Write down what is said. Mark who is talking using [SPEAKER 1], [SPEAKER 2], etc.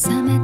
[SPEAKER 1] 覚め